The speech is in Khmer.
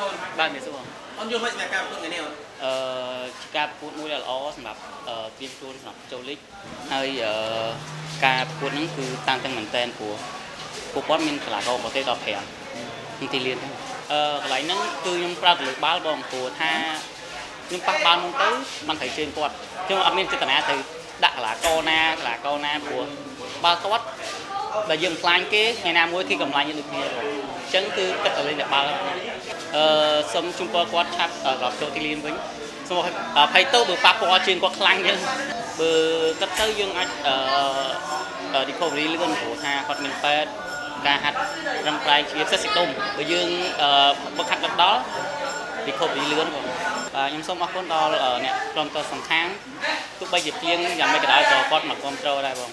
អូនបាទមានសួរអូនយល់មិនសម្រាប់ការប្រកួតថ្ងៃនេះអូនអឺជាការប្រកួតមួយដែលល្អសម្រាប់អឺត្រៀមខ្លួនសម្រាប់ចូលលីកហើយអឺការប្រកួតហ្នឹងគឺតាំងតឹងមែនតែនព្រោះពួកគាត់មានកីឡាករប្រទេសដល់5ក្នុងទីលានហ្នឹងអឺកន្លែងហ្នឹងគឺខ្ញុំប្រាប់ទៅលើបាល់បងព្រោះថាខ្ញុំប៉ះបាល់មកទៅបានត្រូវជើងគាត់ខ្ញុំអត់មានចេតនាទៅដាក់កីឡាករណាកីឡាករណាព្រោះបាល់គាត់ ដែលយើងខ្លាញ់គេថ្ងៃណាមួយគេកម្លាញយើងដូចគ្នាបងអញ្ចឹងគឺគិតទៅលេងតែបាល់អឺសូមជូនពរគាត់ឆាប់ត្រឡប់ចូលទីលានវិញសូមអភ័យទោសបើប៉ះពាល់ជើងគាត់ខ្លាំងចឹងបើគិតទៅយើងអាចអឺ recovery លឿនព្រោះថាគាត់មានពេទ្យការហាត់រំប្រែងជាផ្សិតសិតុំបើយើងអឺបើខាត់ដល់ដល់ recovery លឿនបងបាទខ្ញុំសូមអរគុណដល់អ្នកក្រុមតសំខាងទោះបីជាជាងយ៉ាងម៉េចក៏ដោយក៏គាត់មកគ្រប់គ្រងដែរបង